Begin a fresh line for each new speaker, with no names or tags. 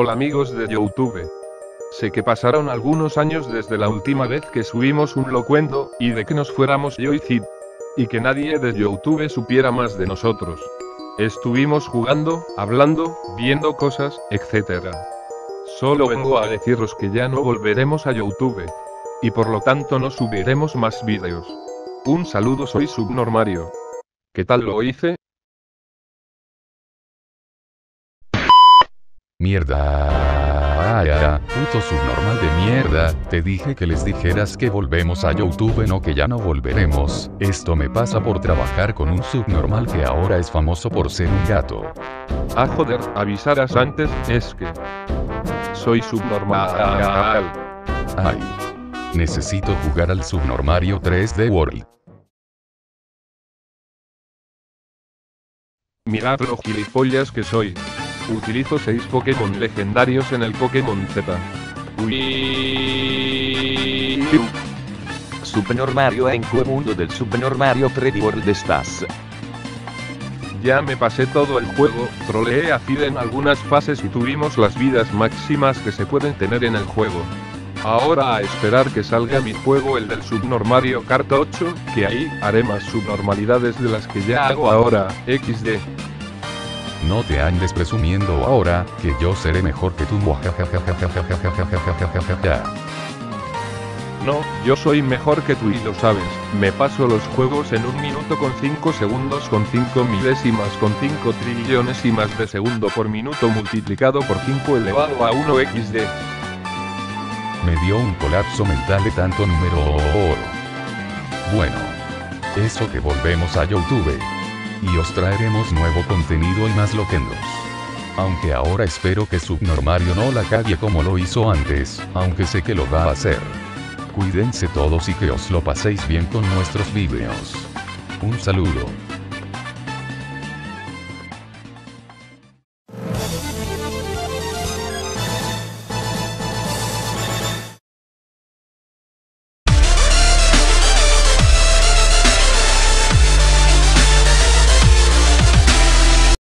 Hola amigos de Youtube. Sé que pasaron algunos años desde la última vez que subimos un locuendo, y de que nos fuéramos yo y Cid. Y que nadie de Youtube supiera más de nosotros. Estuvimos jugando, hablando, viendo cosas, etc. Solo vengo a deciros que ya no volveremos a Youtube. Y por lo tanto no subiremos más vídeos. Un saludo soy Subnormario. ¿Qué tal lo hice?
Mierda. Puto subnormal de mierda, te dije que les dijeras que volvemos a Youtube no que ya no volveremos, esto me pasa por trabajar con un subnormal que ahora es famoso por ser un gato.
Ah joder, avisaras antes, es que... Soy subnormal.
Ay. Necesito jugar al Subnormario 3D World.
Mirad lo gilipollas que soy. Utilizo 6 Pokémon legendarios en el Pokémon Z. Uy.
Super Mario en quel mundo del Super Mario 3D World estás.
Ya me pasé todo el juego, troleé a Cid en algunas fases y tuvimos las vidas máximas que se pueden tener en el juego. Ahora a esperar que salga mi juego el del Subnormario Kart 8, que ahí haré más subnormalidades de las que ya hago ahora, XD.
No te andes presumiendo ahora, que yo seré mejor que tú.
No, yo soy mejor que tú y lo sabes, me paso los juegos en un minuto con 5 segundos con 5 milésimas con 5 trillones y más de segundo por minuto multiplicado por 5 elevado a 1 XD.
Me dio un colapso mental de tanto número. Bueno. Eso que volvemos a Youtube. Y os traeremos nuevo contenido y más loquendos. Aunque ahora espero que Subnormario no la cague como lo hizo antes, aunque sé que lo va a hacer. Cuídense todos y que os lo paséis bien con nuestros videos. Un saludo.